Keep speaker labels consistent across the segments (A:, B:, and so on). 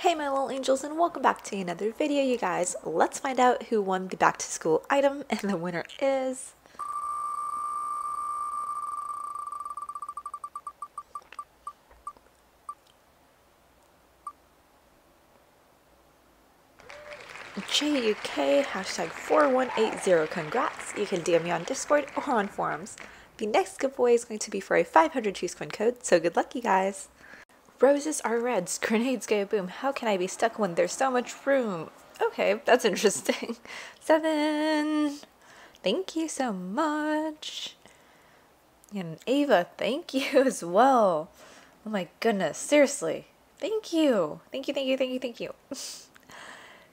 A: Hey my little angels and welcome back to another video you guys. Let's find out who won the back to school item and the winner is... JUK hashtag 4180 congrats. You can DM me on Discord or on forums. The next giveaway is going to be for a 500 cheese coin code, so good luck you guys. Roses are reds, grenades go boom. How can I be stuck when there's so much room? Okay, that's interesting. Seven. Thank you so much. And Ava, thank you as well. Oh my goodness, seriously. Thank you. Thank you, thank you, thank you, thank you.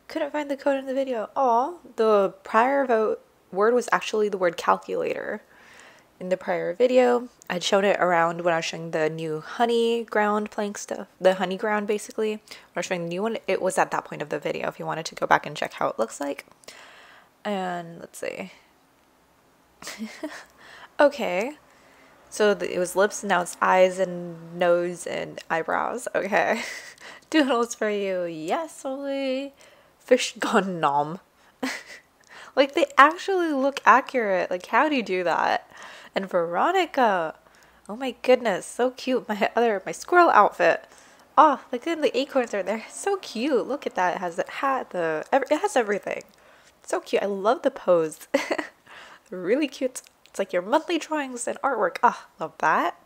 A: Couldn't find the code in the video. Oh, the prior vote word was actually the word calculator in the prior video. I'd shown it around when I was showing the new honey ground plank stuff, the honey ground basically. When I was showing the new one, it was at that point of the video if you wanted to go back and check how it looks like. And let's see. okay. So it was lips, now it's eyes and nose and eyebrows. Okay. Doodles for you. Yes, only. Fish gone nom. like they actually look accurate. Like how do you do that? And Veronica. Oh my goodness, so cute. My other, my squirrel outfit. Oh, look at the acorns are there. So cute. Look at that. It has the hat, the, it has everything. So cute. I love the pose. really cute. It's like your monthly drawings and artwork. Ah, oh, love that.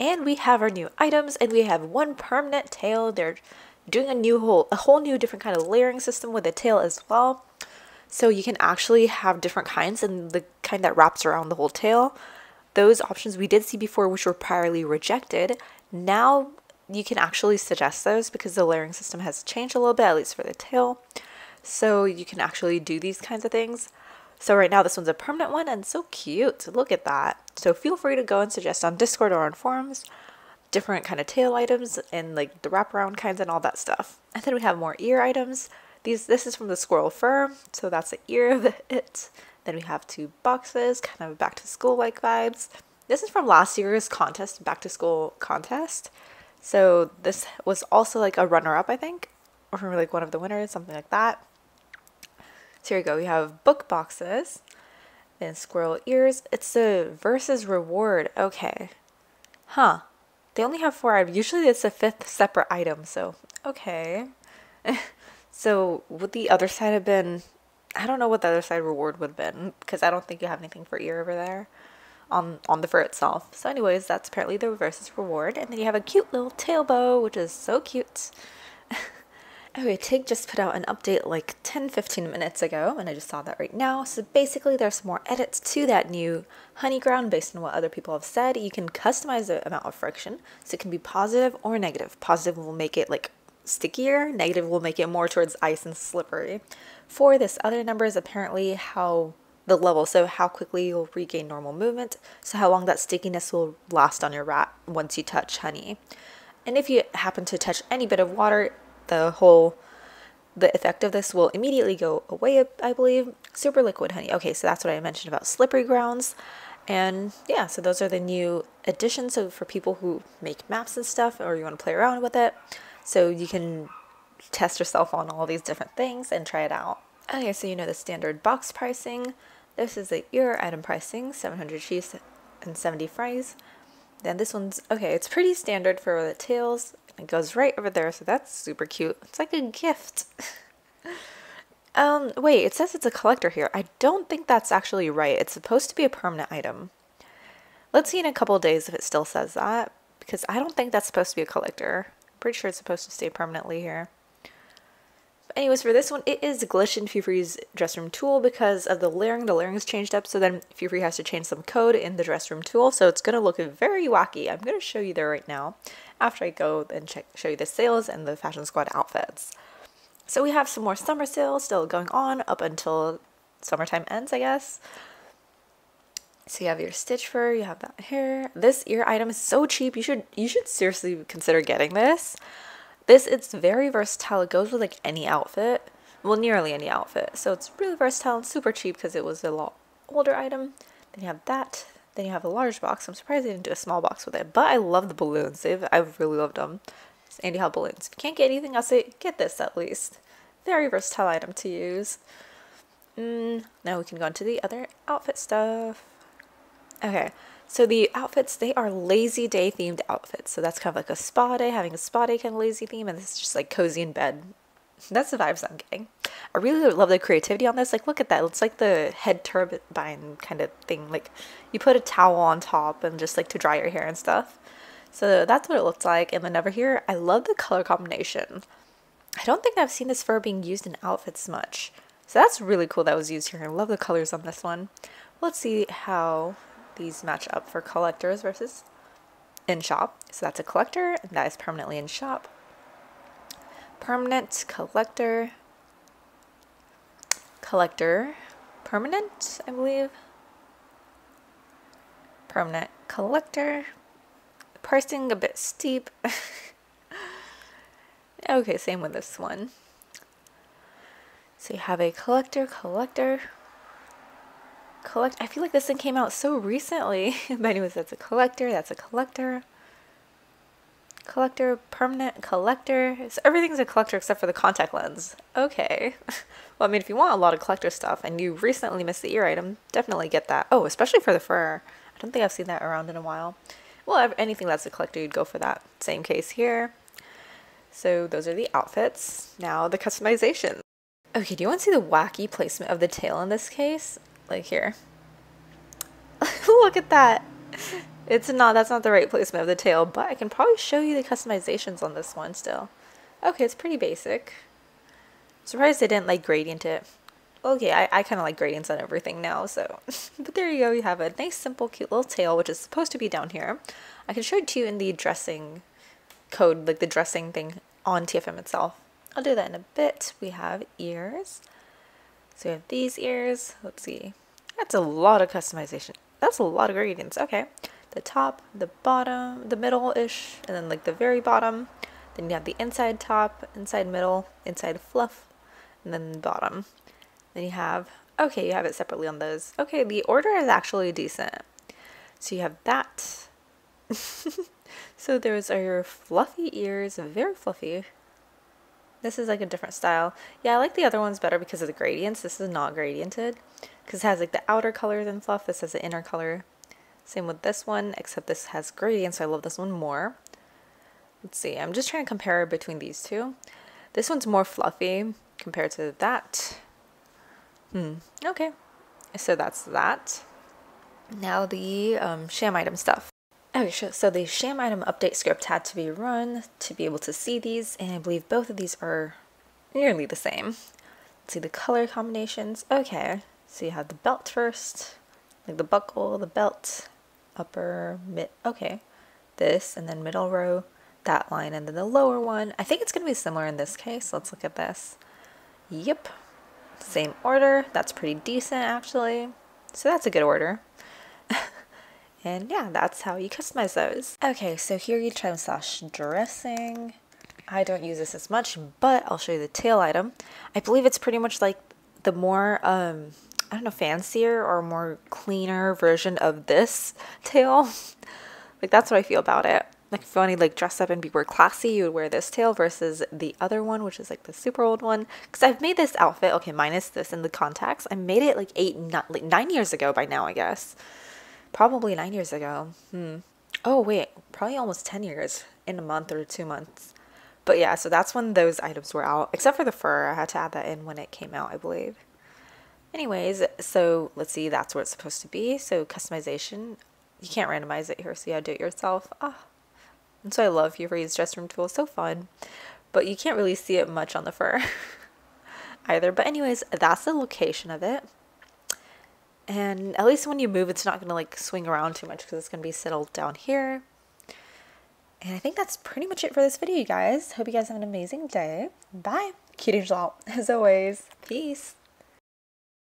A: And we have our new items and we have one permanent tail. They're doing a new whole, a whole new different kind of layering system with a tail as well. So you can actually have different kinds and the kind that wraps around the whole tail. Those options we did see before, which were priorly rejected, now you can actually suggest those because the layering system has changed a little bit, at least for the tail. So you can actually do these kinds of things. So right now this one's a permanent one and so cute. Look at that. So feel free to go and suggest on Discord or on forums different kind of tail items and like the wraparound kinds and all that stuff. And then we have more ear items. These This is from the squirrel fur, so that's the ear of it. Then we have two boxes, kind of back to school like vibes. This is from last year's contest, back to school contest. So this was also like a runner up, I think, or from like one of the winners, something like that. So here we go. We have book boxes, then squirrel ears. It's a versus reward. Okay. Huh. They only have four items. Usually it's a fifth separate item, so okay. So would the other side have been? I don't know what the other side reward would have been because I don't think you have anything for ear over there on on the fur itself. So anyways, that's apparently the versus reward. And then you have a cute little tail bow, which is so cute. okay, Tig just put out an update like 10-15 minutes ago, and I just saw that right now. So basically there's some more edits to that new honey ground based on what other people have said. You can customize the amount of friction, so it can be positive or negative. Positive will make it like stickier. Negative will make it more towards ice and slippery. For this other number is apparently how the level, so how quickly you'll regain normal movement, so how long that stickiness will last on your rat once you touch honey. And if you happen to touch any bit of water, the whole the effect of this will immediately go away, I believe. Super liquid honey. Okay, so that's what I mentioned about slippery grounds. And yeah, so those are the new additions. So for people who make maps and stuff, or you want to play around with it, so you can test yourself on all these different things and try it out. Okay, so you know the standard box pricing. This is the ear item pricing, 700 cheese and 70 fries. Then this one's, okay, it's pretty standard for the tails. It goes right over there, so that's super cute. It's like a gift. um, wait, it says it's a collector here. I don't think that's actually right. It's supposed to be a permanent item. Let's see in a couple days if it still says that, because I don't think that's supposed to be a collector. Pretty sure it's supposed to stay permanently here. But anyways, for this one, it is glitched in Fewfre's dress room tool because of the layering. The layering is changed up, so then Fufree has to change some code in the dress room tool, so it's going to look very wacky. I'm going to show you there right now after I go and check, show you the sales and the Fashion Squad outfits. So we have some more summer sales still going on up until summertime ends, I guess. So you have your stitch fur, you have that hair. This ear item is so cheap. You should you should seriously consider getting this. This it's very versatile. It goes with like any outfit. Well, nearly any outfit. So it's really versatile and super cheap because it was a lot older item. Then you have that. Then you have a large box. I'm surprised they didn't do a small box with it. But I love the balloons. They've, I've really loved them. Andy Hall balloons. If you can't get anything else, get this at least. Very versatile item to use. Mm, now we can go into the other outfit stuff. Okay, so the outfits, they are lazy day themed outfits. So that's kind of like a spa day, having a spa day kind of lazy theme, and this is just like cozy in bed. That's the vibes I'm getting. I really love the creativity on this. Like, look at that. It's like the head turbine kind of thing. Like, you put a towel on top and just like to dry your hair and stuff. So that's what it looks like. And then over here, I love the color combination. I don't think I've seen this fur being used in outfits much. So that's really cool that was used here. I love the colors on this one. Let's see how these match up for collectors versus in shop. So that's a collector, and that is permanently in shop. Permanent, collector, collector, permanent, I believe. Permanent, collector. Pricing a bit steep. okay, same with this one. So you have a collector, collector, collect. I feel like this thing came out so recently. but anyways, that's a collector. That's a collector. Collector, permanent collector. So everything's a collector except for the contact lens. Okay. well, I mean, if you want a lot of collector stuff and you recently missed the ear item, definitely get that. Oh, especially for the fur. I don't think I've seen that around in a while. Well, anything that's a collector, you'd go for that. Same case here. So those are the outfits. Now the customization. Okay, do you want to see the wacky placement of the tail in this case? Like here. Look at that. It's not, that's not the right placement of the tail, but I can probably show you the customizations on this one still. Okay, it's pretty basic. Surprised they didn't like gradient it. Okay, I, I kind of like gradients on everything now, so. but there you go, you have a nice, simple, cute little tail, which is supposed to be down here. I can show it to you in the dressing code, like the dressing thing on TFM itself. I'll do that in a bit. We have ears. So we have these ears. Let's see. That's a lot of customization. That's a lot of gradients. Okay. The top, the bottom, the middle-ish, and then like the very bottom. Then you have the inside top, inside middle, inside fluff, and then bottom. Then you have, okay, you have it separately on those. Okay, the order is actually decent. So you have that. so those are your fluffy ears, very fluffy. This is like a different style. Yeah, I like the other ones better because of the gradients. This is not gradiented because it has like the outer colors and fluff. This has the inner color. Same with this one, except this has gradients, so I love this one more. Let's see, I'm just trying to compare between these two. This one's more fluffy compared to that. Hmm, okay. So that's that. Now the um, sham item stuff. Okay, so the sham item update script had to be run to be able to see these, and I believe both of these are nearly the same. Let's see the color combinations. Okay, so you have the belt first, like the buckle, the belt, upper, mid, okay. This, and then middle row, that line, and then the lower one. I think it's going to be similar in this case. Let's look at this. Yep, same order. That's pretty decent, actually. So that's a good order. And yeah, that's how you customize those. Okay, so here you trim slash dressing. I don't use this as much, but I'll show you the tail item. I believe it's pretty much like the more, um, I don't know, fancier or more cleaner version of this tail. like that's what I feel about it. Like if you want to like dress up and be more classy, you would wear this tail versus the other one, which is like the super old one. Because I've made this outfit, okay, minus this and the contacts. I made it like eight, not, like nine years ago by now, I guess probably nine years ago. Hmm. Oh, wait, probably almost 10 years in a month or two months. But yeah, so that's when those items were out, except for the fur. I had to add that in when it came out, I believe. Anyways, so let's see, that's where it's supposed to be. So customization, you can't randomize it here, so you gotta do it yourself. Ah, and so I love Fewfre's dress room tool, so fun. But you can't really see it much on the fur either. But anyways, that's the location of it. And at least when you move, it's not going to like swing around too much because it's going to be settled down here. And I think that's pretty much it for this video, you guys. Hope you guys have an amazing day. Bye. Cute angel as always. Peace.